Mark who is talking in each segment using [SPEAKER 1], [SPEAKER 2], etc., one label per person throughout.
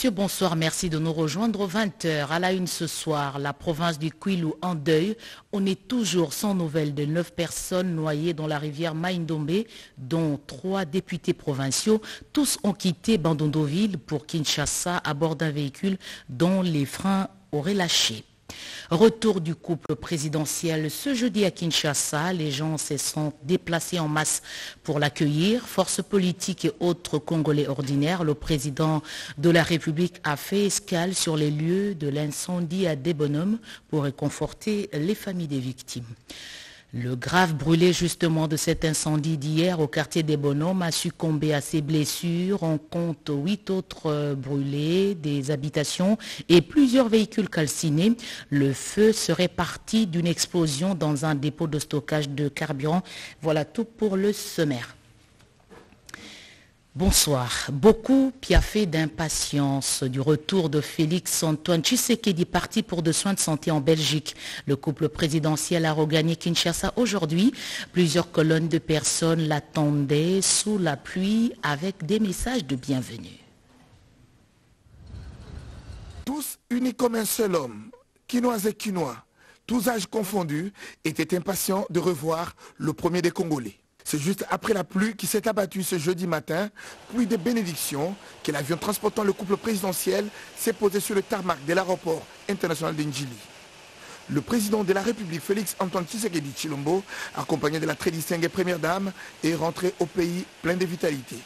[SPEAKER 1] messieurs, bonsoir. Merci de nous rejoindre 20h. À la une ce soir, la province du Kwilu en deuil. On est toujours sans nouvelles de neuf personnes noyées dans la rivière Maïndombe, dont trois députés provinciaux. Tous ont quitté Bandondoville pour Kinshasa à bord d'un véhicule dont les freins auraient lâché. Retour du couple présidentiel ce jeudi à Kinshasa. Les gens se sont déplacés en masse pour l'accueillir. Forces politiques et autres Congolais ordinaires, le président de la République a fait escale sur les lieux de l'incendie à Débonhomme pour réconforter les familles des victimes. Le grave brûlé justement de cet incendie d'hier au quartier des Bonhommes a succombé à ses blessures. On compte huit autres euh, brûlés, des habitations et plusieurs véhicules calcinés. Le feu serait parti d'une explosion dans un dépôt de stockage de carburant. Voilà tout pour le sommaire. Bonsoir. Beaucoup piaffé d'impatience du retour de Félix Antoine Tshisekedi parti pour de soins de santé en Belgique. Le couple présidentiel a regagné Kinshasa aujourd'hui. Plusieurs colonnes de personnes l'attendaient sous la pluie avec des messages de bienvenue.
[SPEAKER 2] Tous unis comme un seul homme, quinois et quinois, tous âges confondus, étaient impatients de revoir le premier des Congolais. C'est juste après la pluie qui s'est abattue ce jeudi matin, puis des bénédictions, que l'avion transportant le couple présidentiel s'est posé sur le tarmac de l'aéroport international d'Injili. Le président de la République, Félix Antoine Tshisekedi Chilombo, accompagné de la très distinguée première dame, est rentré au pays plein de vitalité.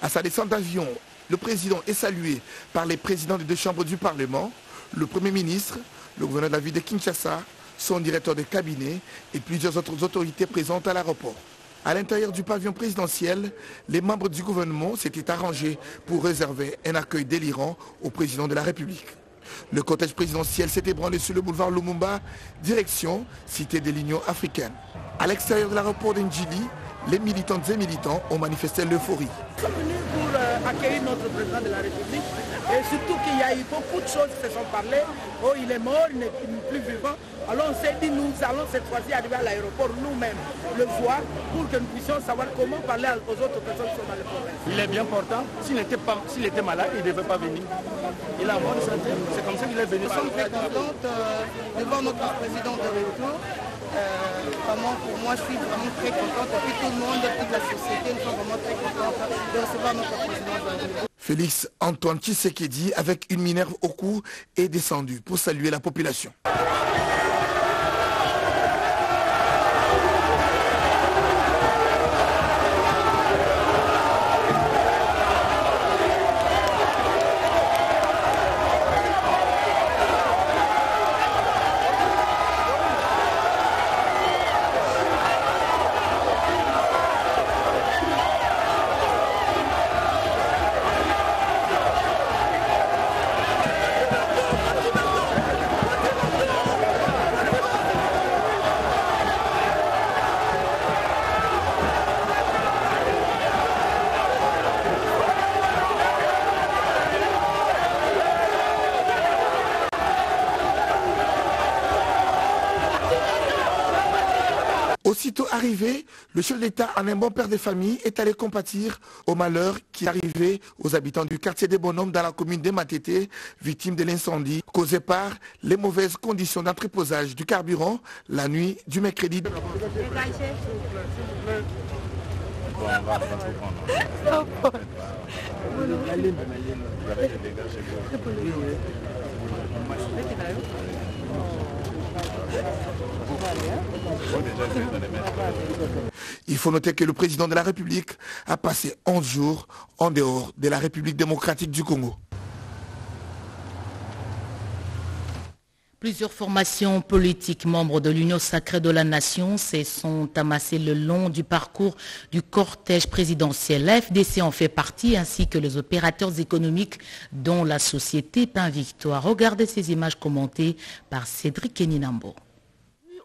[SPEAKER 2] À sa descente d'avion, le président est salué par les présidents des deux chambres du Parlement, le Premier ministre, le gouverneur de de Kinshasa, son directeur de cabinet et plusieurs autres autorités présentes à l'aéroport. À l'intérieur du pavillon présidentiel, les membres du gouvernement s'étaient arrangés pour réserver un accueil délirant au président de la République. Le cortège présidentiel s'est ébranlé sur le boulevard Lumumba, direction cité de l'Union africaine. À l'extérieur de l'aéroport d'Indjili, les militantes et militants ont manifesté l'euphorie.
[SPEAKER 3] Et surtout qu'il y a eu beaucoup de choses qui se sont parlées. Oh, il est mort, il n'est plus vivant. Alors on s'est dit, nous allons cette fois-ci arriver à l'aéroport nous-mêmes, le voir, pour que nous puissions savoir comment parler aux autres personnes qui sont dans le province.
[SPEAKER 4] Il est bien portant. S'il était, pas, s'il était malade, il ne devait pas venir. Il a bonne santé. C'est comme ça qu'il est venu.
[SPEAKER 5] Nous sommes très contents euh, de voir notre président de retour. Euh, vraiment, pour moi, je suis vraiment très contente. Et puis tout le monde, toute la société, nous sommes vraiment très contents de recevoir notre président de retour.
[SPEAKER 2] Félix Antoine Tshisekedi, avec une minerve au cou, est descendu pour saluer la population. Le chef d'État, en un bon père de famille, est allé compatir au malheur qui arrivait aux habitants du quartier des Bonhommes dans la commune de Matete, victimes de l'incendie causé par les mauvaises conditions d'entreposage du carburant la nuit du mercredi. Il faut noter que le président de la République a passé 11 jours en dehors de la République démocratique du Congo.
[SPEAKER 1] Plusieurs formations politiques membres de l'Union sacrée de la nation se sont amassées le long du parcours du cortège présidentiel. La FDC en fait partie, ainsi que les opérateurs économiques dont la société Pain Victoire. Regardez ces images commentées par Cédric Keninambo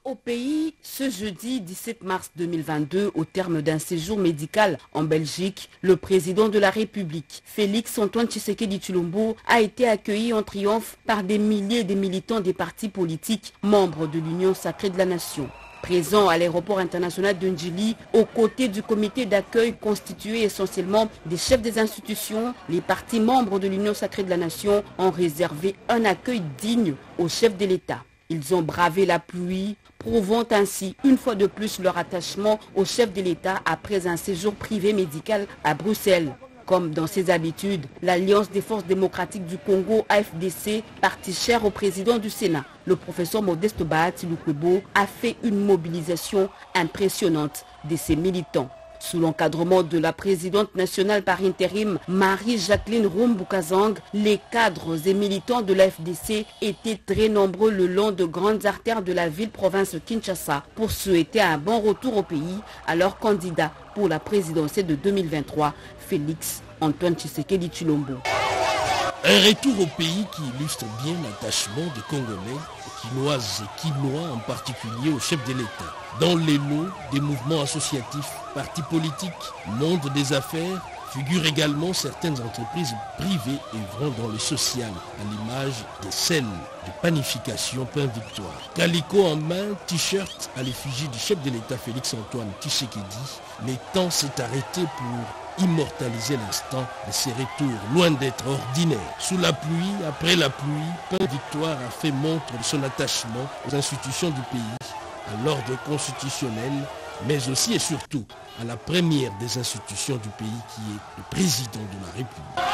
[SPEAKER 6] au pays ce jeudi 17 mars 2022 au terme d'un séjour médical en Belgique. Le président de la République, Félix Antoine Tshisekedi Chilombo, a été accueilli en triomphe par des milliers de militants des partis politiques membres de l'Union sacrée de la nation. Présent à l'aéroport international de Njili, aux côtés du comité d'accueil constitué essentiellement des chefs des institutions, les partis membres de l'Union sacrée de la nation ont réservé un accueil digne aux chefs de l'État. Ils ont bravé la pluie, prouvant ainsi une fois de plus leur attachement au chef de l'État après un séjour privé médical à Bruxelles. Comme dans ses habitudes, l'Alliance des forces démocratiques du Congo, AFDC, parti cher au président du Sénat, le professeur Modeste Bahati Lukwebo, a fait une mobilisation impressionnante de ses militants. Sous l'encadrement de la présidente nationale par intérim, Marie-Jacqueline Rumboukazang, les cadres et militants de la FDC étaient très nombreux le long de grandes artères de la ville-province Kinshasa pour souhaiter un bon retour au pays à leur candidat pour la présidentielle de 2023, Félix Antoine Tshisekedi Chilombo.
[SPEAKER 7] Un retour au pays qui illustre bien l'attachement des Congolais, Quinoises et Quinois en particulier au chef de l'État. Dans les lots des mouvements associatifs, partis politiques, monde des affaires, figurent également certaines entreprises privées œuvrant dans le social, à l'image des scènes de panification Pain Victoire. Calico en main, t-shirt à l'effigie du chef de l'État Félix-Antoine Tshisekedi, le temps s'est arrêté pour immortaliser l'instant de ses retours, loin d'être ordinaires. Sous la pluie, après la pluie, Pain Victoire a fait montre de son attachement aux institutions du pays, à l'ordre constitutionnel, mais aussi et surtout à la première des institutions du pays qui est le président de la République.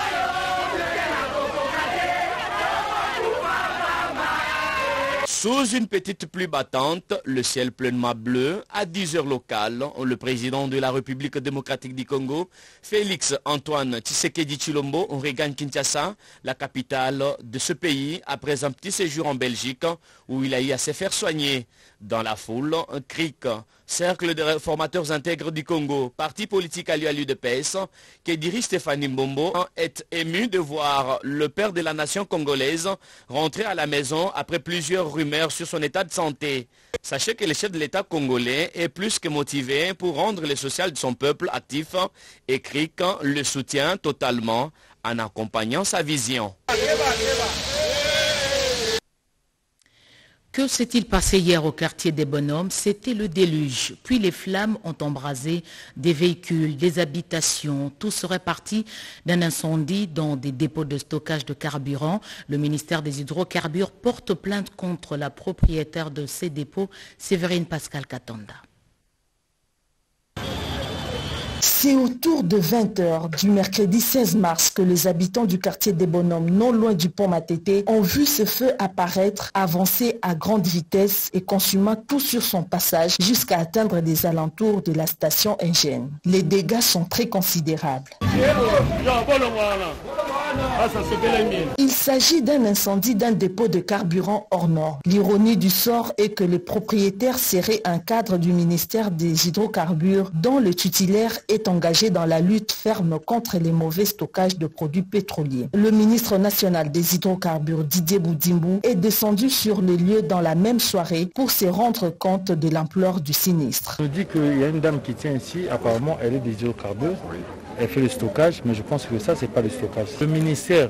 [SPEAKER 8] Sous une petite pluie battante, le ciel pleinement bleu, à 10 heures locales, le président de la République démocratique du Congo, Félix Antoine Tshisekedi Chilombo, regagne Kinshasa, la capitale de ce pays, après un petit séjour en Belgique où il a eu à se faire soigner. Dans la foule, un cric, cercle de réformateurs intègres du Congo, parti politique à l'UDPS, qui dirige Stéphanie Mbombo, est ému de voir le père de la nation congolaise rentrer à la maison après plusieurs rumeurs sur son état de santé. Sachez que le chef de l'État congolais est plus que motivé pour rendre le social de son peuple actif et cric le soutient totalement en accompagnant sa vision.
[SPEAKER 1] Que s'est-il passé hier au quartier des Bonhommes? C'était le déluge. Puis les flammes ont embrasé des véhicules, des habitations. Tout serait parti d'un incendie dans des dépôts de stockage de carburant. Le ministère des hydrocarbures porte plainte contre la propriétaire de ces dépôts, Séverine Pascal Katanda.
[SPEAKER 9] C'est autour de 20h du mercredi 16 mars que les habitants du quartier des Bonhommes, non loin du pont Matete, ont vu ce feu apparaître, avancer à grande vitesse et consumant tout sur son passage jusqu'à atteindre les alentours de la station Ingène. Les dégâts sont très considérables. Il s'agit d'un incendie d'un dépôt de carburant hors nord. L'ironie du sort est que le propriétaire serait un cadre du ministère des hydrocarbures dont le titulaire est engagé dans la lutte ferme contre les mauvais stockages de produits pétroliers. Le ministre national des hydrocarbures Didier Boudimbo est descendu sur les lieux dans la même soirée pour se rendre compte de l'ampleur du sinistre.
[SPEAKER 10] On dit qu'il y a une dame qui tient ici, apparemment elle est des hydrocarbures, elle fait le stockage, mais je pense que ça c'est pas le stockage. Le ministère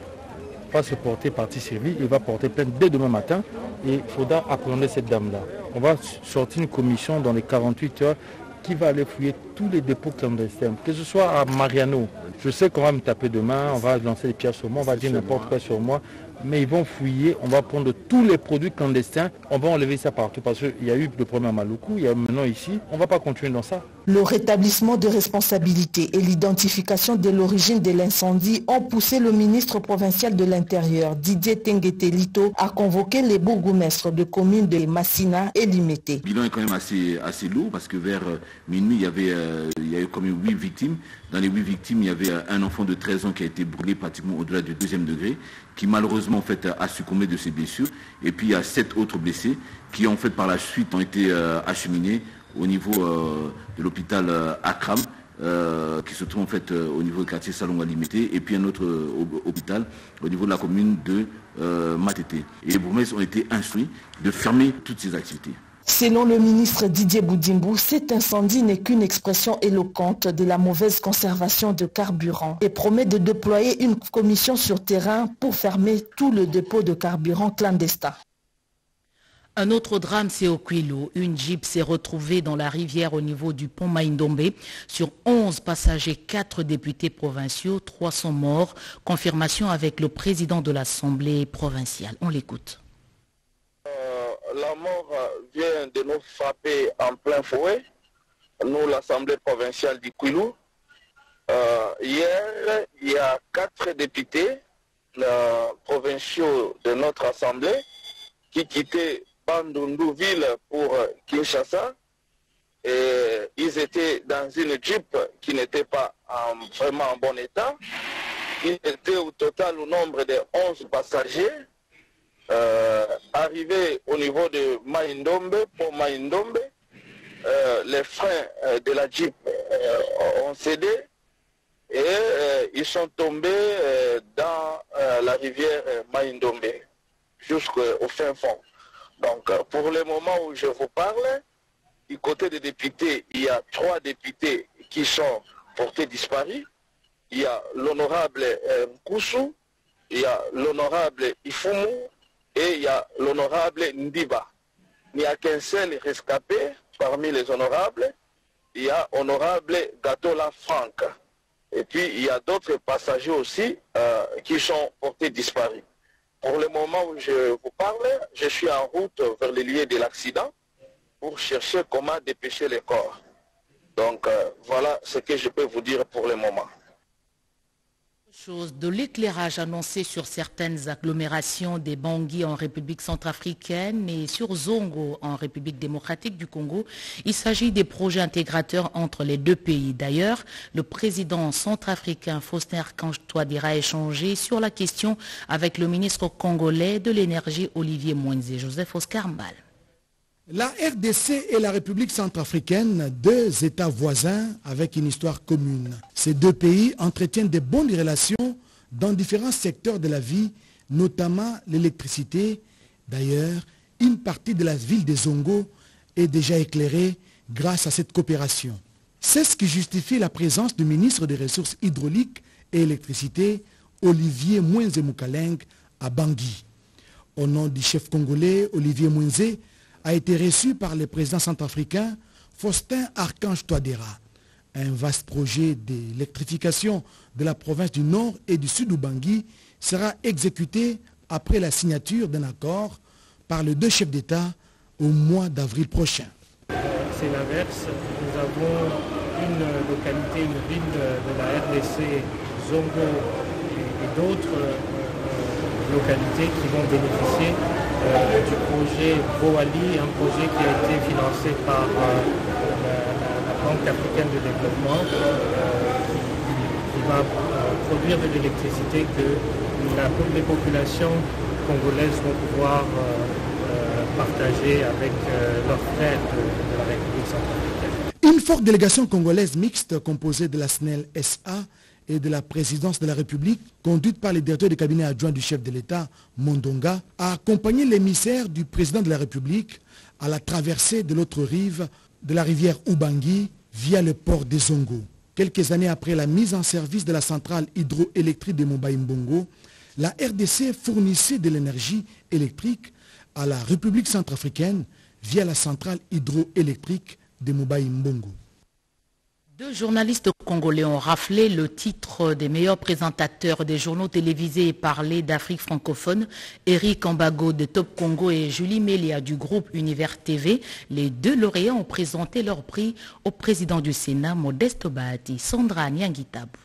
[SPEAKER 10] va se porter partie civile, il va porter plainte dès demain matin et il faudra appréhender cette dame-là. On va sortir une commission dans les 48 heures qui va aller fouiller tous les dépôts clandestins, que ce soit à Mariano. Je sais qu'on va me taper demain, on va lancer des pierres sur moi, on va dire n'importe quoi sur moi, mais ils vont fouiller, on va prendre tous les produits clandestins, on va enlever ça partout parce qu'il y a eu le problème à Maluku, il y a maintenant ici, on ne va pas continuer dans ça.
[SPEAKER 9] Le rétablissement de responsabilité et l'identification de l'origine de l'incendie ont poussé le ministre provincial de l'Intérieur, Didier Tengetelito, à convoquer les bourgmestres de communes de Massina et Limité.
[SPEAKER 11] Le bilan est quand même assez, assez lourd parce que vers minuit, il y avait, euh, il y a eu quand même 8 victimes. Dans les 8 victimes, il y avait un enfant de 13 ans qui a été brûlé pratiquement au-delà du deuxième degré, qui malheureusement fait, a succombé de ses blessures. Et puis il y a 7 autres blessés qui en fait par la suite ont été euh, acheminés au niveau euh, de l'hôpital euh, Akram, qui se trouve en fait au niveau du quartier Salonga Limité, et puis un autre hôpital au niveau de la commune de Matete. Et les bourgmestres ont été instruits de fermer toutes ces activités.
[SPEAKER 9] Selon le ministre Didier Boudimbo, cet incendie n'est qu'une expression éloquente de la mauvaise conservation de carburant et promet de déployer une commission sur terrain pour fermer tout le dépôt de carburant clandestin.
[SPEAKER 1] Un autre drame, c'est au Quilo. Une jeep s'est retrouvée dans la rivière au niveau du pont Maïndombe. Sur 11 passagers, 4 députés provinciaux, 3 sont morts. Confirmation avec le président de l'Assemblée provinciale. On l'écoute.
[SPEAKER 12] Euh, la mort vient de nous frapper en plein fouet, nous, l'Assemblée provinciale du Quilo. Euh, hier, il y a 4 députés provinciaux de notre Assemblée qui quittaient Bandundu-Ville pour Kinshasa. Et ils étaient dans une Jeep qui n'était pas vraiment en bon état. Ils étaient au total au nombre de 11 passagers. Euh, arrivés au niveau de Maïndombe, pour Maïndombe, euh, les freins euh, de la Jeep ont cédé et ils sont tombés dans la rivière Maïndombe jusqu'au fin fond. Donc, pour le moment où je vous parle, du côté des députés, il y a trois députés qui sont portés disparus. Il y a l'honorable Nkoussou, il y a l'honorable Ifumu et il y a l'honorable Ndiba. Il n'y a qu'un seul rescapé parmi les honorables. Il y a honorable Gatola Franck. Et puis, il y a d'autres passagers aussi euh, qui sont portés disparus. Pour le moment où je vous parle, je suis en route vers les lieux de l'accident pour chercher comment dépêcher les corps. Donc euh, voilà ce que je peux vous dire pour le moment.
[SPEAKER 1] Chose de l'éclairage annoncé sur certaines agglomérations des Bangui en République centrafricaine et sur Zongo en République démocratique du Congo. Il s'agit des projets intégrateurs entre les deux pays. D'ailleurs, le président centrafricain Faustin Archange Touadéra a échangé sur la question avec le ministre congolais de l'énergie Olivier Mouenze, Joseph Oscar Mbal.
[SPEAKER 13] La RDC et la République centrafricaine, deux États voisins avec une histoire commune. Ces deux pays entretiennent de bonnes relations dans différents secteurs de la vie, notamment l'électricité. D'ailleurs, une partie de la ville de Zongo est déjà éclairée grâce à cette coopération. C'est ce qui justifie la présence du ministre des Ressources hydrauliques et électricité, Olivier Mouenze Moukaleng, à Bangui. Au nom du chef congolais, Olivier Mouenze, a été reçu par le président centrafricain Faustin Archange Touadéra. Un vaste projet d'électrification de la province du Nord et du Sud Bangui sera exécuté après la signature d'un accord par les deux chefs d'État au mois d'avril prochain.
[SPEAKER 10] C'est l'inverse. Nous avons une localité, une ville de la RDC, Zongo et d'autres localités qui vont bénéficier euh, du projet Boali, un projet qui a été financé par euh, la, Banque africaine de développement, euh, qui, qui, va produire de l'électricité que la, les populations congolaises vont pouvoir partager avec leurs frères de, de la République centrafricaine.
[SPEAKER 13] Une forte délégation congolaise mixte composée de la SNEL SA et de la présidence de la République, conduite par le directeur de cabinet adjoint du chef de l'État, Mondonga, a accompagné l'émissaire du président de la République à la traversée de l'autre rive de la rivière Ubangui via le port des Zongo. Quelques années après la mise en service de la centrale hydroélectrique de Mbongo, la RDC fournissait de l'énergie électrique à la République centrafricaine via la centrale hydroélectrique de Mbongo.
[SPEAKER 1] Deux journalistes congolais ont raflé le titre des meilleurs présentateurs des journaux télévisés et parlés d'Afrique francophone. Eric Ambago de Top Congo et Julie Melia du groupe Univers TV. Les deux lauréats ont présenté leur prix au président du Sénat, Modeste Bahati, Sandra Nyangitabou.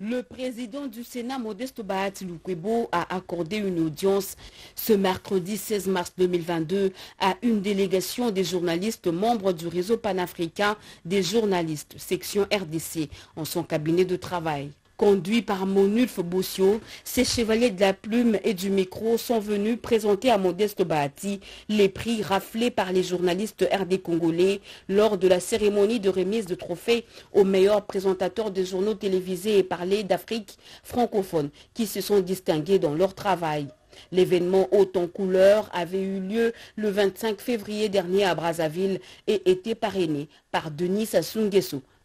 [SPEAKER 6] Le président du Sénat, Modeste Bahati Lukwebo, a accordé une audience ce mercredi 16 mars 2022 à une délégation des journalistes membres du réseau panafricain des journalistes, section RDC, en son cabinet de travail. Conduits par Monulf Bossio, ces chevaliers de la plume et du micro sont venus présenter à Modeste Bahati les prix raflés par les journalistes RD congolais lors de la cérémonie de remise de trophées aux meilleurs présentateurs de journaux télévisés et parlés d'Afrique francophone qui se sont distingués dans leur travail. L'événement haut en couleur avait eu lieu le 25 février dernier à Brazzaville et était parrainé par Denis Sassou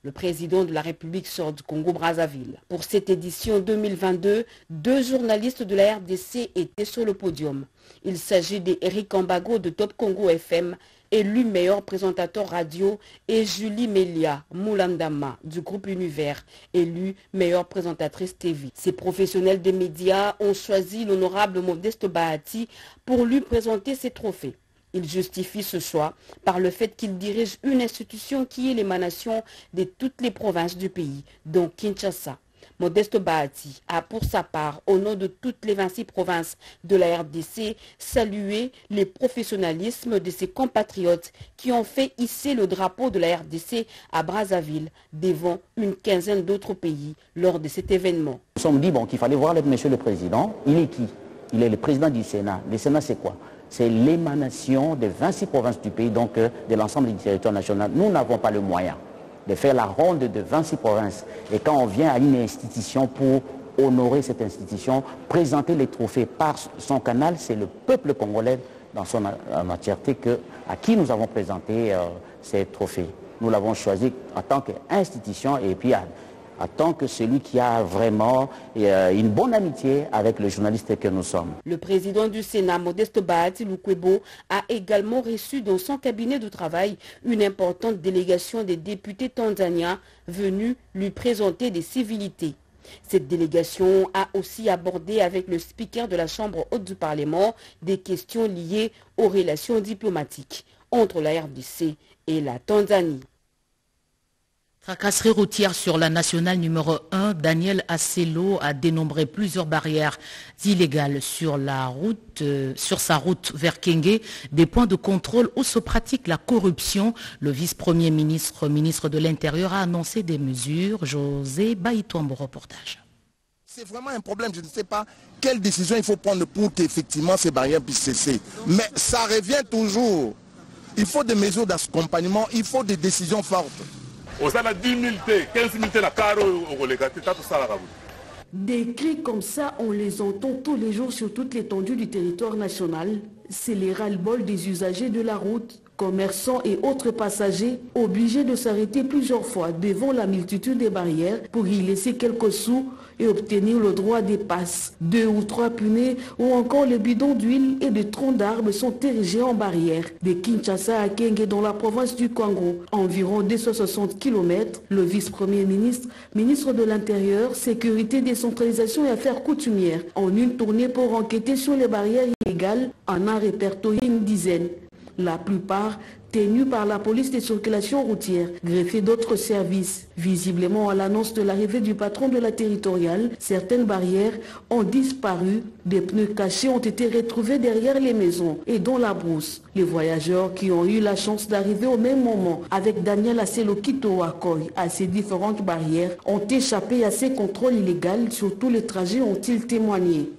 [SPEAKER 6] Le président de la République sort du Congo-Brazzaville. Pour cette édition 2022, deux journalistes de la RDC étaient sur le podium. Il s'agit d'Eric Ambago de Top Congo FM, élu meilleur présentateur radio, et Julie Melia Moulandama du groupe Univers, élue meilleure présentatrice TV. Ces professionnels des médias ont choisi l'honorable Modeste Bahati pour lui présenter ses trophées. Il justifie ce choix par le fait qu'il dirige une institution qui est l'émanation de toutes les provinces du pays, dont Kinshasa. Modeste Bahati a pour sa part, au nom de toutes les 26 provinces de la RDC, salué le professionnalisme de ses compatriotes qui ont fait hisser le drapeau de la RDC à Brazzaville devant une quinzaine d'autres pays lors de cet événement.
[SPEAKER 14] Nous sommes dit qu'il fallait voir Monsieur le Président. Il est qui? Il est le président du Sénat. Le Sénat, c'est quoi? C'est l'émanation des 26 provinces du pays, donc euh, de l'ensemble du territoire national. Nous n'avons pas le moyen de faire la ronde de 26 provinces. Et quand on vient à une institution pour honorer cette institution, présenter les trophées par son canal, c'est le peuple congolais dans son entièreté à qui nous avons présenté euh, ces trophées. Nous l'avons choisi en tant qu'institution et puis en tant que celui qui a vraiment euh, une bonne amitié avec le journaliste que nous sommes.
[SPEAKER 6] Le président du Sénat, Modeste Bahati Lukwebo, a également reçu dans son cabinet de travail une importante délégation des députés tanzaniens venus lui présenter des civilités. Cette délégation a aussi abordé avec le speaker de la Chambre haute du Parlement des questions liées aux relations diplomatiques entre la RDC et la Tanzanie.
[SPEAKER 1] Tracasserie routière sur la nationale numéro 1, Daniel Asselo a dénombré plusieurs barrières illégales sur, euh, sa route vers Kenge, des points de contrôle où se pratique la corruption. Le vice-premier ministre, ministre de l'Intérieur, a annoncé des mesures. José Baïtombo, reportage.
[SPEAKER 2] C'est vraiment un problème, je ne sais pas quelle décision il faut prendre pour qu'effectivement ces barrières puissent cesser. Mais ça revient toujours. Il faut des mesures d'accompagnement, il faut des décisions fortes.
[SPEAKER 15] Des cris comme ça, on les entend tous les jours sur toute l'étendue du territoire national. C'est les ras-le-bol des usagers de la route, commerçants et autres passagers, obligés de s'arrêter plusieurs fois devant la multitude des barrières pour y laisser quelques sous et obtenir le droit des passes. Deux ou trois punais ou encore les bidons d'huile et de troncs d'arbres sont érigés en barrière. De Kinshasa à Kenge dans la province du Congo, environ 260 km, le vice-premier ministre, ministre de l'Intérieur, Sécurité, Décentralisation et Affaires coutumières, en une tournée pour enquêter sur les barrières illégales, en a répertorié une dizaine. La plupart tenus par la police des circulations routières, greffés d'autres services. Visiblement, à l'annonce de l'arrivée du patron de la territoriale, certaines barrières ont disparu, des pneus cachés ont été retrouvés derrière les maisons et dans la brousse. Les voyageurs qui ont eu la chance d'arriver au même moment avec Daniel Asselokito Akoy à ces différentes barrières ont échappé à ces contrôles illégaux sur tous les trajets ont-ils témoigné.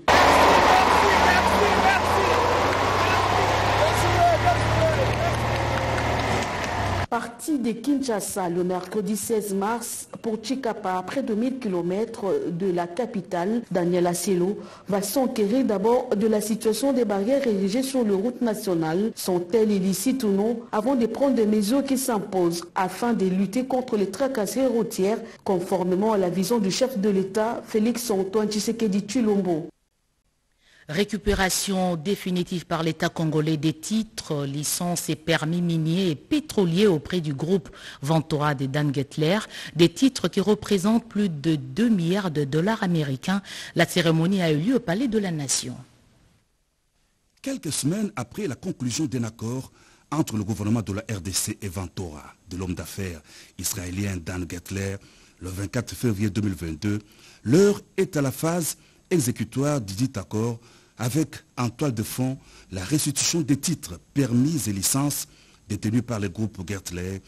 [SPEAKER 15] Parti de Kinshasa le mercredi 16 mars pour Chikapa, à près de 1000 km de la capitale, Daniel Asselo va s'enquérir d'abord de la situation des barrières érigées sur les routes nationales. Sont-elles illicites ou non? Avant de prendre des mesures qui s'imposent afin de lutter contre les tracasseries routières conformément à la vision du chef de l'État, Félix Antoine Tshisekedi Chilombo.
[SPEAKER 1] Récupération définitive par l'État congolais des titres, licences et permis miniers et pétroliers auprès du groupe Ventura de Dan Gettler, des titres qui représentent plus de 2 milliards de dollars américains. La cérémonie a eu lieu au Palais de la Nation.
[SPEAKER 16] Quelques semaines après la conclusion d'un accord entre le gouvernement de la RDC et Ventura, de l'homme d'affaires israélien Dan Gettler, le 24 février 2022, l'heure est à la phase exécutoire du dit accord avec en toile de fond la restitution des titres, permis et licences détenus par le groupe Gertler,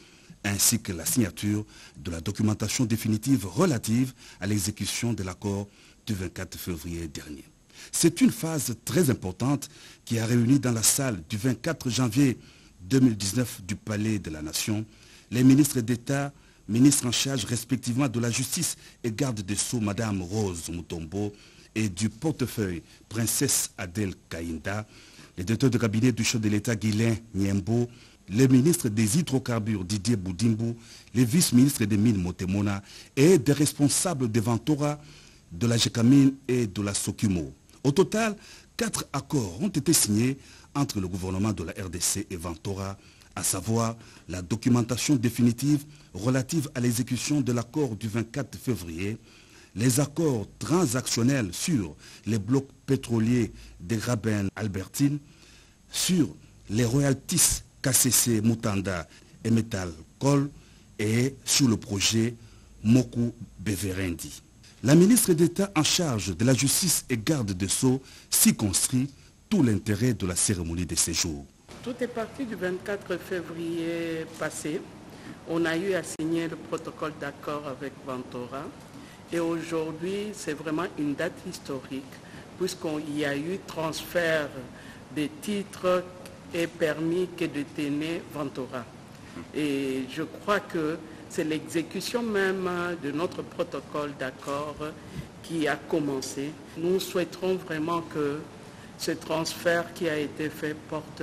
[SPEAKER 16] ainsi que la signature de la documentation définitive relative à l'exécution de l'accord du 24 février dernier. C'est une phase très importante qui a réuni dans la salle du 24 janvier 2019 du Palais de la Nation les ministres d'État, ministres en charge respectivement de la justice et garde des Sceaux, Madame Rose Mutombo, et du portefeuille Princesse Adèle Kainda, le directeur de cabinet du chef de l'État Guylain Niembo, les ministres des hydrocarbures Didier Boudimbu, les vice-ministres des mines Motemona et des responsables de Ventura, de la Jekamine et de la Sokumo. Au total, quatre accords ont été signés entre le gouvernement de la RDC et Ventura, à savoir la documentation définitive relative à l'exécution de l'accord du 24 février, les accords transactionnels sur les blocs pétroliers des Graben Albertine, sur les royalties KCC Mutanda et Metal Col et sur le projet Moku Beverendi. La ministre d'État en charge de la justice et garde de Sceaux s'y construit tout l'intérêt de la cérémonie de séjour.
[SPEAKER 17] Tout est parti du 24 février passé. On a eu à signer le protocole d'accord avec Ventura. Et aujourd'hui, c'est vraiment une date historique puisqu'il y a eu transfert des titres et permis que de tenir Ventura. Et je crois que c'est l'exécution même de notre protocole d'accord qui a commencé. Nous souhaiterons vraiment que ce transfert qui a été fait porte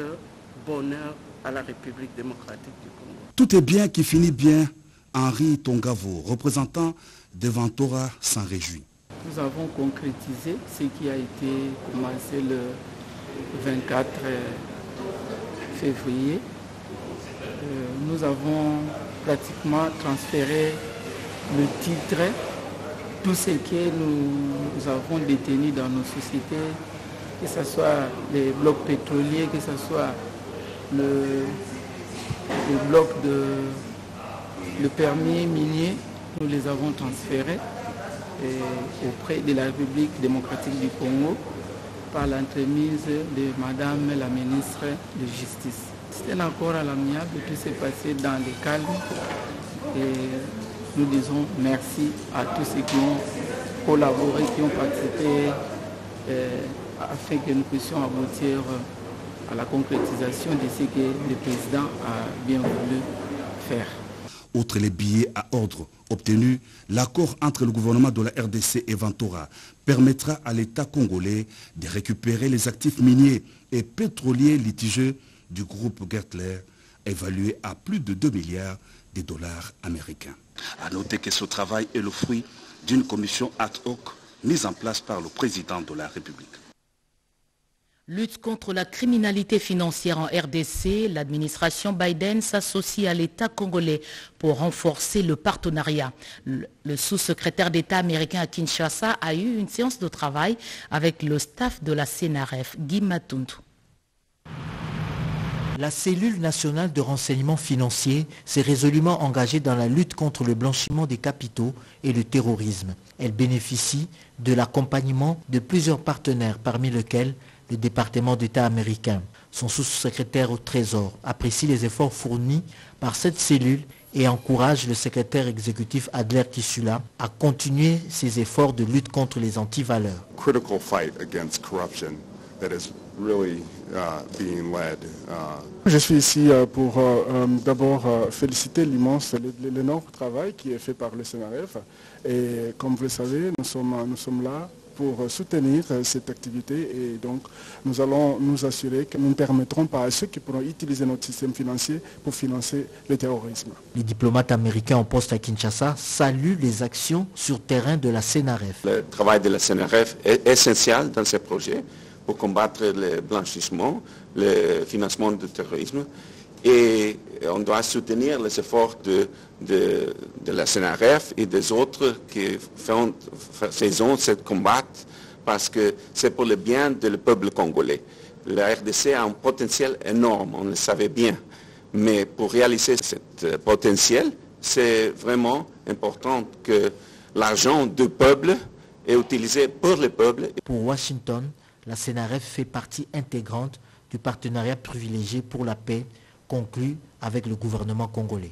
[SPEAKER 17] bonheur à la République démocratique du Congo.
[SPEAKER 16] Tout est bien qui finit bien. Henri Tongavo, représentant de Ventura, s'en réjouit.
[SPEAKER 17] Nous avons concrétisé ce qui a été commencé le 24 février. Euh, nous avons pratiquement transféré le titre, tout ce que nous, avons détenu dans nos sociétés, que ce soit les blocs pétroliers, que ce soit le, bloc de le permis minier, nous les avons transférés auprès de la République démocratique du Congo par l'entremise de Madame la ministre de Justice. C'était encore à l'amiable, tout s'est passé dans le calme et nous disons merci à tous ceux qui ont collaboré, qui ont participé euh, afin que nous puissions aboutir à la concrétisation de ce que le président a bien voulu faire.
[SPEAKER 16] Outre les billets à ordre obtenus, l'accord entre le gouvernement de la RDC et Ventura permettra à l'État congolais de récupérer les actifs miniers et pétroliers litigieux du groupe Gertler, évalués à plus de 2 milliards de dollars américains. A noter que ce travail est le fruit d'une commission ad hoc mise en place par le président de la République.
[SPEAKER 1] Lutte contre la criminalité financière en RDC, l'administration Biden s'associe à l'État congolais pour renforcer le partenariat. Le, sous-secrétaire d'État américain à Kinshasa a eu une séance de travail avec le staff de la CNRF, Guy Matundu.
[SPEAKER 18] La cellule nationale de renseignement financier s'est résolument engagée dans la lutte contre le blanchiment des capitaux et le terrorisme. Elle bénéficie de l'accompagnement de plusieurs partenaires, parmi lesquels le département d'État américain. Son sous-secrétaire au Trésor apprécie les efforts fournis par cette cellule et encourage le secrétaire exécutif Adler Tissula à continuer ses efforts de lutte contre les antivaleurs.
[SPEAKER 19] Je suis ici euh, pour euh, euh, d'abord féliciter l'immense, l'énorme travail qui est fait par le CNRF. Et comme vous le savez, nous sommes, nous sommes là pour soutenir cette activité et donc nous allons nous assurer que nous ne permettrons pas à ceux qui pourront utiliser notre système financier pour financer le terrorisme.
[SPEAKER 18] Les diplomates américains en poste à Kinshasa saluent les actions sur terrain de la CNRF.
[SPEAKER 20] Le travail de la CNRF est essentiel dans ces projets pour combattre le blanchissement, le financement du terrorisme. Et on doit soutenir les efforts de, la CNRF et des autres qui font, faisons ce combat parce que c'est pour le bien du peuple congolais. La RDC a un potentiel énorme, on le savait bien. Mais pour réaliser ce potentiel, c'est vraiment important que l'argent du peuple est utilisé pour le peuple.
[SPEAKER 18] Pour Washington, la CNRF fait partie intégrante du partenariat privilégié pour la paix conclu avec le gouvernement congolais.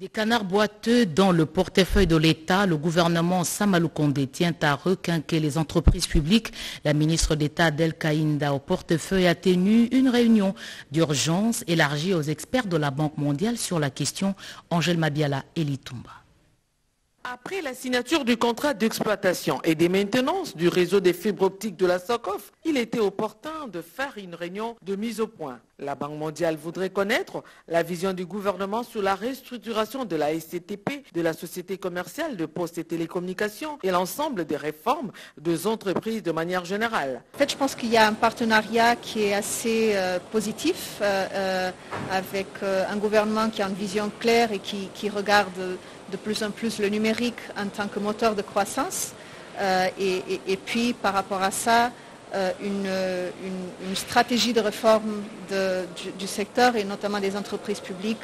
[SPEAKER 1] Des canards boiteux dans le portefeuille de l'État, le gouvernement Samaloukonde tient à requinquer les entreprises publiques. La ministre d'État Del Kaïnda au portefeuille a tenu une réunion d'urgence élargie aux experts de la Banque mondiale sur la question Angèle Mabiala et Litumba.
[SPEAKER 21] Après la signature du contrat d'exploitation et des maintenances du réseau des fibres optiques de la SOCOF, il était opportun de faire une réunion de mise au point. La Banque mondiale voudrait connaître la vision du gouvernement sur la restructuration de la SCTP, de la Société commerciale de postes et télécommunications et l'ensemble des réformes des entreprises de manière générale.
[SPEAKER 22] En fait, je pense qu'il y a un partenariat qui est assez euh, positif euh, euh, avec un gouvernement qui a une vision claire et qui, qui regarde de plus en plus le numérique en tant que moteur de croissance. Euh, et, puis par rapport à ça, euh, une, stratégie de réforme du, secteur et notamment des entreprises publiques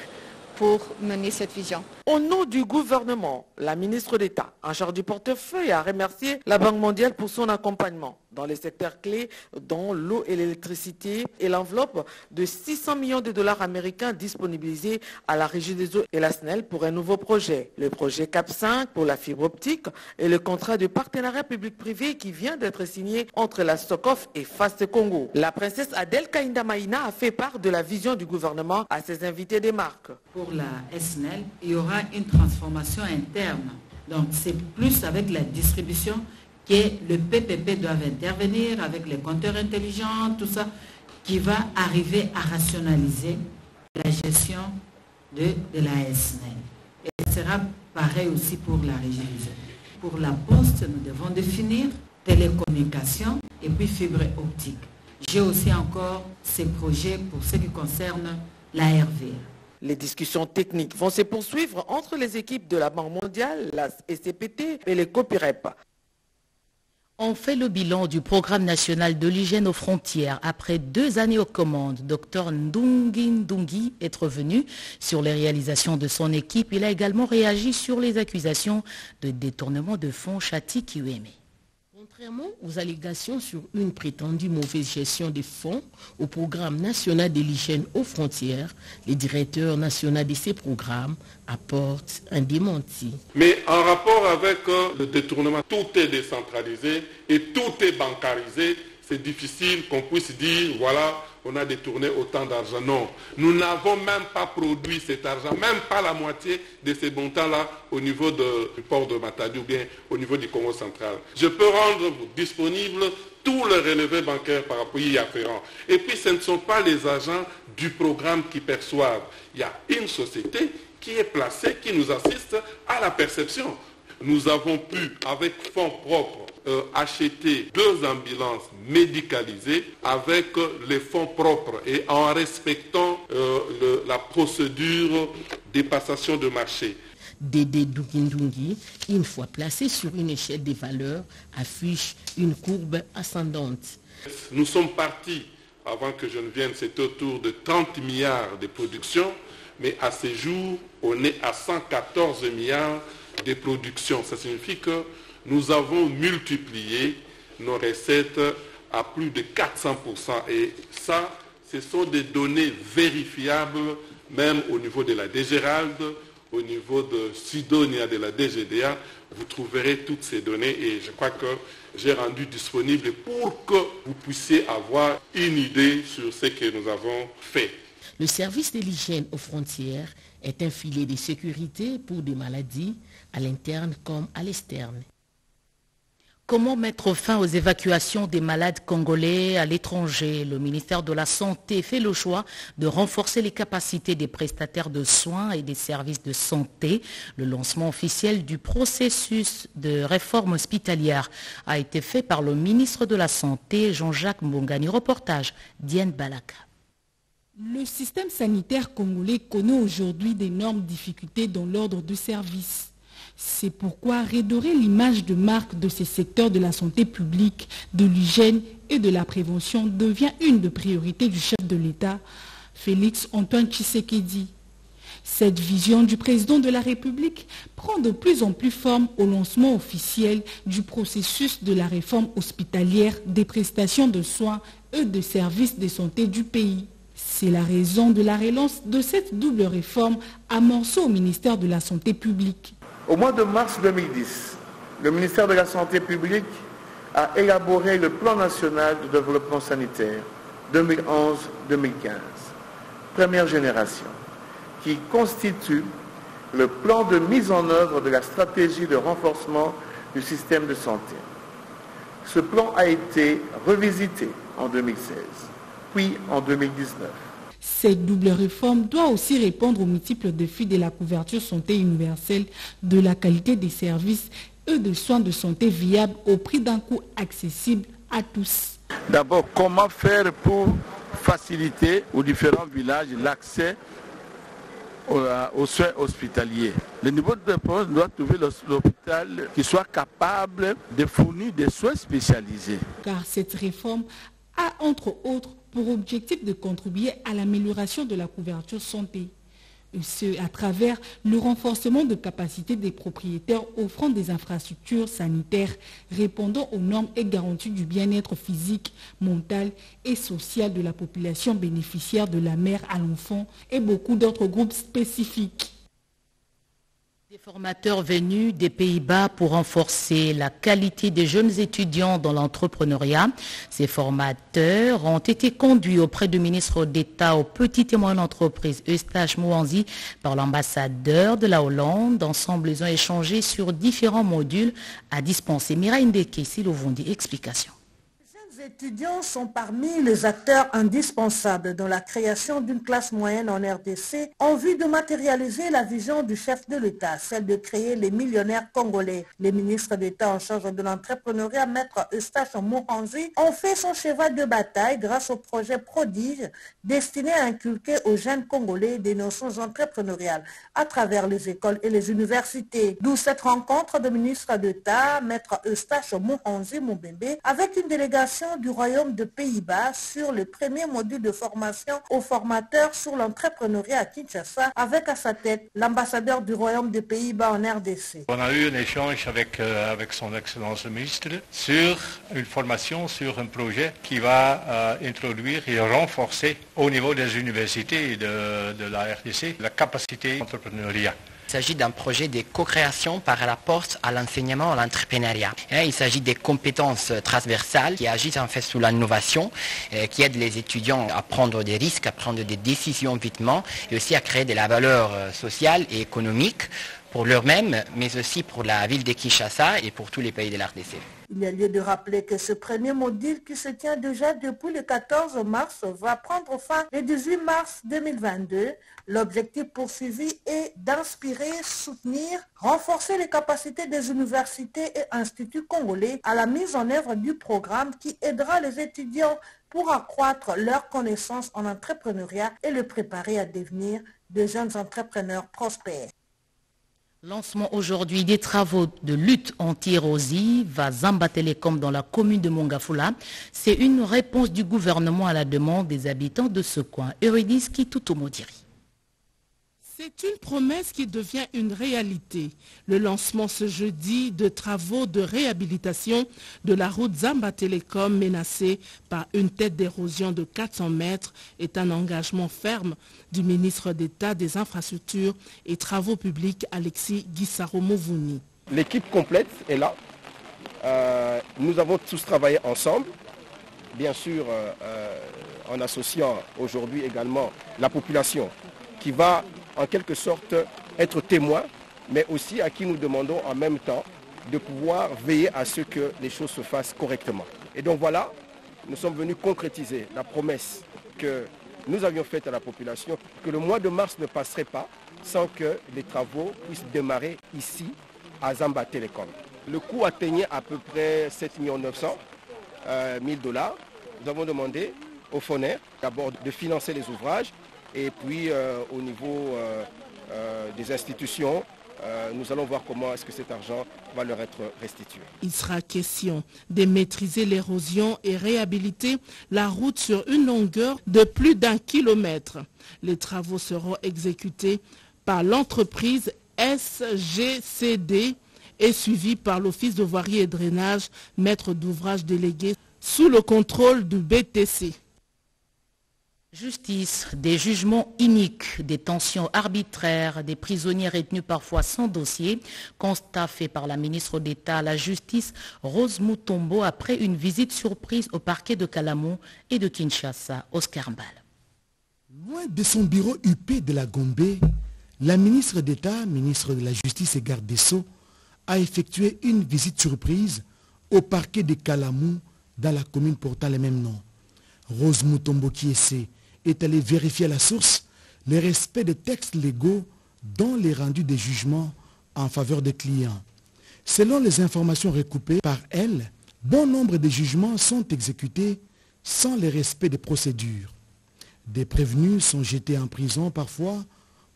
[SPEAKER 22] pour mener cette vision.
[SPEAKER 21] Au nom du gouvernement, la ministre d'État en charge du portefeuille a remercié la Banque mondiale pour son accompagnement dans les secteurs clés dont l'eau et l'électricité et l'enveloppe de 600 millions de dollars américains disponibilisés à la Régie des eaux et la SNEL pour un nouveau projet. Le projet CAP 5 pour la fibre optique et le contrat de partenariat public-privé qui vient d'être signé entre la SOCOF et Fast Congo. La princesse Adèle Kainda Maïna a fait part de la vision du gouvernement à ses invités des marques.
[SPEAKER 23] Pour la SNEL, il y aura une transformation interne. Donc c'est plus avec la distribution que le PPP doit intervenir avec les compteurs intelligents, tout ça, qui va arriver à rationaliser la gestion de, la SNEL. Et ce sera pareil aussi pour la région. Pour la poste, nous devons définir télécommunications et puis fibre optique. J'ai aussi encore ces projets pour ce qui concerne la RVA.
[SPEAKER 21] Les discussions techniques vont se poursuivre entre les équipes de la Banque mondiale, la SCPT et les COPIREP.
[SPEAKER 1] On fait le bilan du programme national de l'hygiène aux frontières. Après deux années aux commandes, Dr Ndungi Ndungi est revenu sur les réalisations de son équipe. Il a également réagi sur les accusations de détournement de fonds Chati Kiweme.
[SPEAKER 7] Contrairement aux allégations sur une prétendue mauvaise gestion des fonds au programme national de l'hygiène aux frontières, le directeur national de ces programmes apporte un démenti.
[SPEAKER 24] Mais en rapport avec euh, le détournement, tout est décentralisé et tout est bancarisé. C'est difficile qu'on puisse dire, voilà, on a détourné autant d'argent. Non, nous n'avons même pas produit cet argent, même pas la moitié de ces montants-là au niveau du port de Matadi ou bien au niveau du Congo central. Je peux rendre disponible tous les relevés bancaires par rapport à afférents. Et puis ce ne sont pas les agents du programme qui perçoivent. Il y a une société qui est placée, qui nous assiste à la perception. Nous avons pu, avec fonds propres, euh, acheter deux ambulances médicalisées avec les fonds propres et en respectant euh, la procédure des passations de marché.
[SPEAKER 7] Dédé Dungindungi, une fois placé sur une échelle des valeurs, affiche une courbe ascendante.
[SPEAKER 24] Nous sommes partis, avant que je ne vienne, c'est autour de 30 milliards de production, mais à ce jour, on est à 114 milliards de production. Ça signifie que nous avons multiplié nos recettes à plus de 400%. Et ça, ce sont des données vérifiables, même au niveau de la DGRALD, au niveau de Sidonia de la DGDA. Vous trouverez toutes ces données et je crois que j'ai rendu disponible pour que vous puissiez avoir une idée sur ce que nous avons fait.
[SPEAKER 7] Le service de l'hygiène aux frontières est un filet de sécurité pour des maladies à l'interne comme à l'externe.
[SPEAKER 1] Comment mettre fin aux évacuations des malades congolais à l'étranger? Le ministère de la Santé fait le choix de renforcer les capacités des prestataires de soins et des services de santé. Le lancement officiel du processus de réforme hospitalière a été fait par le ministre de la Santé, Jean-Jacques Mbongani. Reportage, Diane Balaka.
[SPEAKER 25] Le système sanitaire congolais connaît aujourd'hui d'énormes difficultés dans l'ordre de service. C'est pourquoi redorer l'image de marque de ces secteurs de la santé publique, de l'hygiène et de la prévention devient une des priorités du chef de l'État, Félix Antoine Tshisekedi. Cette vision du président de la République prend de plus en plus forme au lancement officiel du processus de la réforme hospitalière des prestations de soins et de services de santé du pays. C'est la raison de la relance de cette double réforme amorcée au ministère de la Santé publique.
[SPEAKER 2] Au mois de mars 2010, le ministère de la Santé publique a élaboré le plan national de développement sanitaire 2011-2015, première génération, qui constitue
[SPEAKER 20] le plan de mise en œuvre de la stratégie de renforcement du système de santé. Ce plan a été revisité en 2016, puis en 2019.
[SPEAKER 26] Cette double réforme doit aussi répondre aux multiples défis de la couverture santé universelle, de la qualité des services et de soins de santé viables au prix d'un coût accessible à tous.
[SPEAKER 27] D'abord, comment faire pour faciliter aux différents villages l'accès aux soins hospitaliers? Le niveau de dépense doit trouver l'hôpital qui soit capable de fournir des soins spécialisés.
[SPEAKER 26] Car cette réforme a entre autres pour objectif de contribuer à l'amélioration de la couverture santé à travers le renforcement de capacités des propriétaires offrant des infrastructures sanitaires répondant aux normes et garanties du bien-être physique, mental et social de la population bénéficiaire de la mère à l'enfant et beaucoup d'autres groupes spécifiques.
[SPEAKER 1] Des formateurs venus des Pays-Bas pour renforcer la qualité des jeunes étudiants dans l'entrepreneuriat. Ces formateurs ont été conduits auprès du ministre d'État aux petites et moyennes entreprises Eustache Mouanzi par l'ambassadeur de la Hollande. Ensemble, ils ont échangé sur différents modules à dispenser. Mira Ndeke, Silovondi, explication
[SPEAKER 28] étudiants sont parmi les acteurs indispensables dans la création d'une classe moyenne en RDC en vue de matérialiser la vision du chef de l'État, celle de créer les millionnaires congolais. Les ministres d'État en charge de l'entrepreneuriat, Maître Eustache Moranzi, ont fait son cheval de bataille grâce au projet prodige destiné à inculquer aux jeunes congolais des notions entrepreneuriales à travers les écoles et les universités. D'où cette rencontre de ministres d'État, Maître Eustache Moranzi Moubembe, avec une délégation du Royaume de Pays-Bas sur le premier module de formation aux formateurs sur l'entrepreneuriat à Kinshasa avec à sa tête l'ambassadeur du Royaume de Pays-Bas en RDC.
[SPEAKER 29] On a eu un échange avec, euh, avec son Excellence le ministre sur une formation, sur un projet qui va euh, introduire et renforcer au niveau des universités de, de la RDC la capacité d'entrepreneuriat.
[SPEAKER 24] Il s'agit d'un projet de co-création par rapport à l'enseignement, à l'entrepreneuriat. Hein, il s'agit des compétences transversales qui agissent en fait sous l'innovation, euh, qui aident les étudiants à prendre des risques, à prendre des décisions vitement et aussi à créer de la valeur euh, sociale et économique pour l'eux-mêmes, mais aussi pour la ville de Kinshasa et pour tous les pays de l'RDC.
[SPEAKER 28] Il y a lieu de rappeler que ce premier module qui se tient déjà depuis le 14 mars va prendre fin le 18 mars 2022. L'objectif poursuivi est d'inspirer, soutenir, renforcer les capacités des universités et instituts congolais à la mise en œuvre du programme qui aidera les étudiants pour accroître leurs connaissances en entrepreneuriat et le préparer à devenir de jeunes entrepreneurs prospères.
[SPEAKER 1] Lancement aujourd'hui des travaux de lutte anti-érosive à Zamba Télécom dans la commune de Mongafula. C'est une réponse du gouvernement à la demande des habitants de ce coin. Eurydice Kitutomodiri.
[SPEAKER 26] C'est une promesse qui devient une réalité. Le lancement ce jeudi de travaux de réhabilitation de la route Zamba Télécom menacée par une tête d'érosion de 400 mètres est un engagement ferme du ministre d'État des Infrastructures et Travaux publics Alexis Guissaro Movouni.
[SPEAKER 30] L'équipe complète est là. Euh, nous avons tous travaillé ensemble, bien sûr euh, euh, en associant aujourd'hui également la population qui va en quelque sorte être témoin, mais aussi à qui nous demandons en même temps de pouvoir veiller à ce que les choses se fassent correctement. Et donc voilà, nous sommes venus concrétiser la promesse que nous avions faite à la population, que le mois de mars ne passerait pas sans que les travaux puissent démarrer ici, à Zamba Telecom. Le coût atteignait à peu près 7 900 000 dollars. Nous avons demandé au FONER d'abord de financer les ouvrages et puis euh, au niveau euh, euh, des institutions, nous allons voir comment est-ce que cet argent va leur être restitué.
[SPEAKER 26] Il sera question de maîtriser l'érosion et réhabiliter la route sur une longueur de plus d'un kilomètre. Les travaux seront exécutés par l'entreprise SGCD et suivis par l'Office de voirie et drainage, maître d'ouvrage délégué, sous le contrôle du BTC.
[SPEAKER 1] Justice, des jugements iniques, des tensions arbitraires, des prisonniers retenus parfois sans dossier, constat fait par la ministre d'État la Justice, Rose Moutombo, après une visite surprise au parquet de Calamon et de Kinshasa, Oscar Mbal.
[SPEAKER 13] Loin de son bureau huppé de la Gombe, La ministre d'État, ministre de la Justice et garde des Sceaux, a effectué une visite surprise au parquet de Kalamou dans la commune portant le même nom. Rose Moutombo Kiese est allée vérifier à la source le respect des textes légaux dont les rendus des jugements en faveur des clients. Selon les informations recoupées par elle, bon nombre de jugements sont exécutés sans le respect des procédures. Des prévenus sont jetés en prison parfois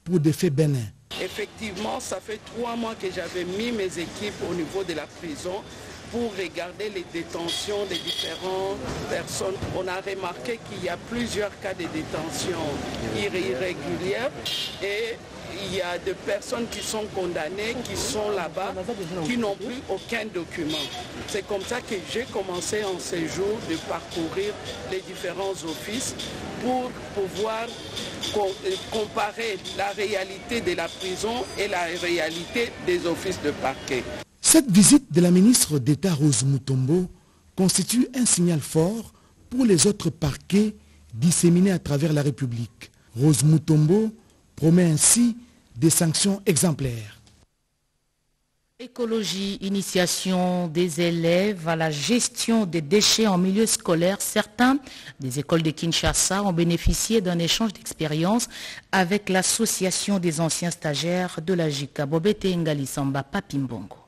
[SPEAKER 13] pour des faits bénins.
[SPEAKER 31] Effectivement, ça fait trois mois que j'avais mis mes équipes au niveau de la prison pour regarder les détentions des différentes personnes. On a remarqué qu'il y a plusieurs cas de détention irrégulières et il y a des personnes qui sont condamnées, qui sont là-bas, qui n'ont plus aucun document. C'est comme ça que j'ai commencé en séjour de parcourir les différents offices pour pouvoir comparer la réalité de la prison et la réalité des offices de parquet.
[SPEAKER 13] Cette visite de la ministre d'État Rose Mutombo constitue un signal fort pour les autres parquets disséminés à travers la République. Rose Mutombo promet ainsi des sanctions exemplaires.
[SPEAKER 1] Écologie, initiation des élèves à la gestion des déchets en milieu scolaire. Certains des écoles de Kinshasa ont bénéficié d'un échange d'expériences avec l'association des anciens stagiaires de la JICA. Bobete Ngali Samba Papimbongo.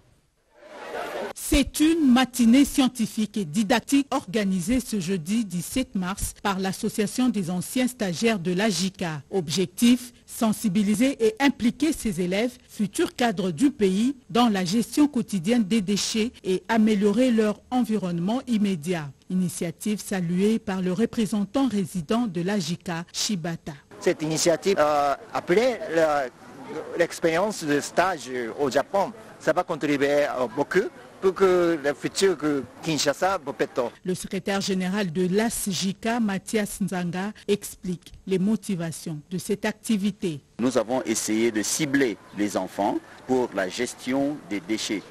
[SPEAKER 25] C'est une matinée scientifique et didactique organisée ce jeudi 17 mars par l'Association des anciens stagiaires de la JICA. Objectif, sensibiliser et impliquer ces élèves, futurs cadres du pays, dans la gestion quotidienne des déchets et améliorer leur environnement immédiat. Initiative saluée par le représentant résident de la JICA, Shibata.
[SPEAKER 20] Cette initiative, euh, après l'expérience de stage au Japon, ça va contribuer beaucoup que le futur Kinshasa
[SPEAKER 25] Le secrétaire général de l'ASJICA, Mathias Nzanga, explique les motivations de cette activité.
[SPEAKER 14] Nous avons essayé de cibler les enfants pour la gestion des déchets.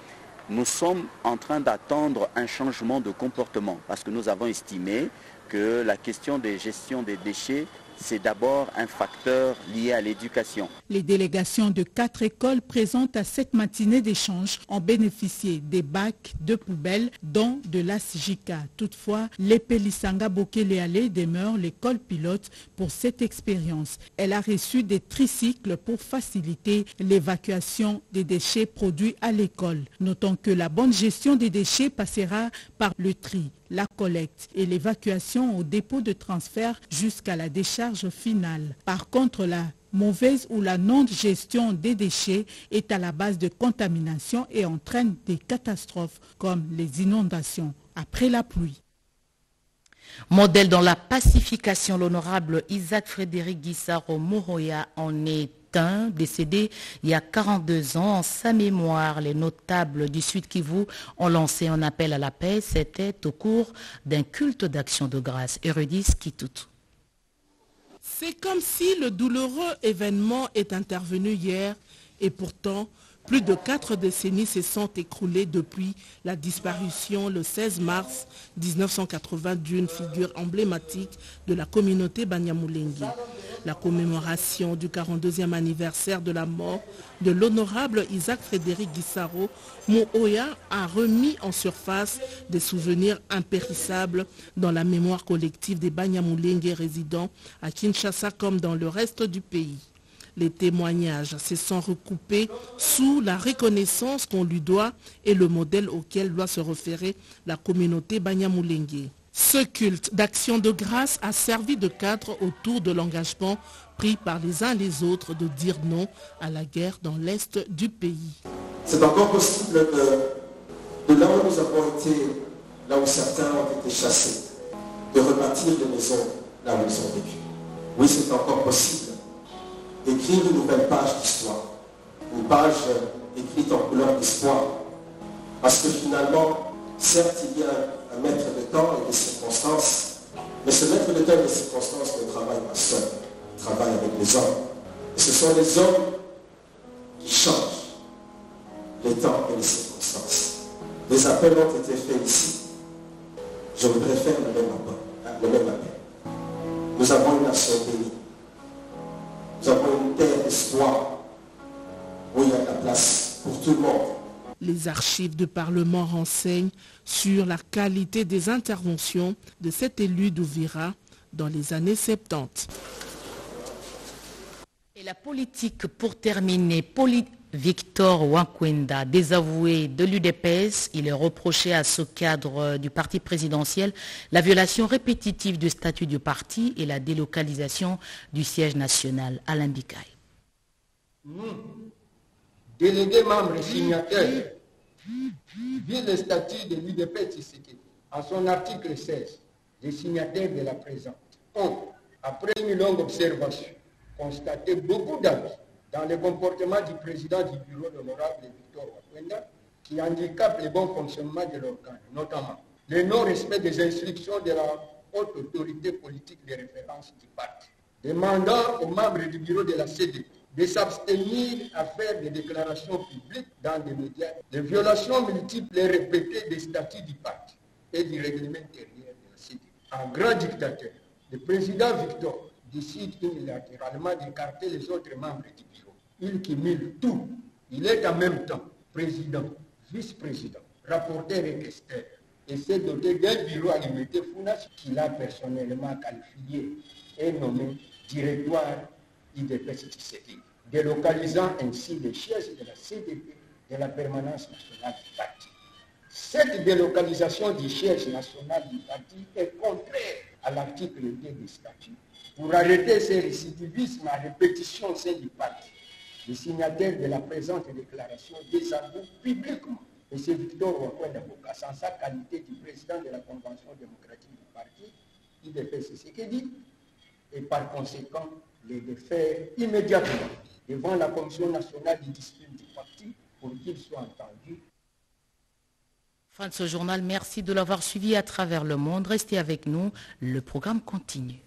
[SPEAKER 14] Nous sommes en train d'attendre un changement de comportement parce que nous avons estimé que la question des gestions des déchets c'est d'abord un facteur lié à l'éducation.
[SPEAKER 25] Les délégations de quatre écoles présentes à cette matinée d'échange ont bénéficié des bacs de poubelles, dont de l'ASJICA. Toutefois, l'épée Lissanga Bokeleale demeure l'école pilote pour cette expérience. Elle a reçu des tricycles pour faciliter l'évacuation des déchets produits à l'école. Notons que la bonne gestion des déchets passera par le tri la collecte et l'évacuation au dépôt de transfert jusqu'à la décharge finale. Par contre, la mauvaise ou la non-gestion des déchets est à la base de contamination et entraîne des catastrophes comme les inondations après la pluie.
[SPEAKER 1] Modèle dans la pacification, l'honorable Isaac Frédéric Guissaro Moroya en est décédé il y a 42 ans. En sa mémoire, les notables du Sud Kivu ont lancé un appel à la paix. C'était au cours d'un culte d'action de grâce. Erudis Kitutu.
[SPEAKER 26] C'est comme si le douloureux événement est intervenu hier et pourtant plus de quatre décennies se sont écroulées depuis la disparition le 16 mars 1980 d'une figure emblématique de la communauté Banyamulenge. La commémoration du 42e anniversaire de la mort de l'honorable Isaac Frédéric Guissaro, Mooya a remis en surface des souvenirs impérissables dans la mémoire collective des Banyamulenge résidents à Kinshasa comme dans le reste du pays. Les témoignages se sont recoupés sous la reconnaissance qu'on lui doit et le modèle auquel doit se référer la communauté Banyamulenge. Ce culte d'action de grâce a servi de cadre autour de l'engagement pris par les uns les autres de dire non à la guerre dans l'est du pays.
[SPEAKER 30] C'est encore possible de, de là où nous avons été, là où certains ont été chassés, de rebâtir des maisons là où ils ont vécu. Oui, c'est encore possible d'écrire une nouvelle page d'histoire, une page écrite en couleur d'espoir. Parce que finalement, certes, il y a un maître de temps et des circonstances, mais ce maître de temps et des circonstances ne travaille pas seul, il travaille avec les hommes. Et ce sont les hommes qui changent les temps et les circonstances. Les appels ont été faits ici. Je voudrais faire le même appel. Le même appel. Nous avons une nation bénie.
[SPEAKER 32] Tout le monde.
[SPEAKER 26] Les archives de Parlement renseignent sur la qualité des interventions de cet élu d'Ouvira dans les années 70.
[SPEAKER 1] Et la politique, pour terminer, Victor Wankwenda, désavoué de l'UDPS, il est reproché à ce cadre du parti présidentiel la violation répétitive du statut du parti et la délocalisation du siège national. Alain Bikaï.
[SPEAKER 33] Nous, délégués membres signataires, vu le statut de l'UDPS en son article 16, les signataires de la présente ont, après une longue observation, constaté beaucoup d'abus dans le comportement du président du bureau, l'honorable Victor Wakwenda, qui handicape le bon fonctionnement de l'organe, notamment le non-respect des instructions de la haute autorité politique de référence du parti, demandant aux membres du bureau de la CDP de s'abstenir à faire des déclarations publiques dans des médias, des violations multiples et répétées des statuts du parti et du règlement intérieur de la CDP. Un grand dictateur, le président Victor décide unilatéralement d'écarter les autres membres du bureau. Il cumule tout. Il est en même temps président, vice-président, rapporteur et questeur. Et s'est doté d'un bureau alimenté Founas qu'il a personnellement qualifié et nommé directoire IDPS Tshisekedi, délocalisant ainsi les chaises de la CDP de la permanence nationale du parti. Cette délocalisation des chaises nationales du parti est contraire à l'article 2 du statut pour arrêter ces récidivismes à répétition au du parti. Les signataires de la présente déclaration désavouent publiquement M. Victor Wakwenda sans sa qualité du président de la Convention démocratique du parti, IDPS dit, et par conséquent les défaire immédiatement devant la Commission nationale de discipline du parti pour qu'il soit entendu.
[SPEAKER 1] Fin de ce journal, merci de l'avoir suivi à travers le monde. Restez avec nous, le programme continue.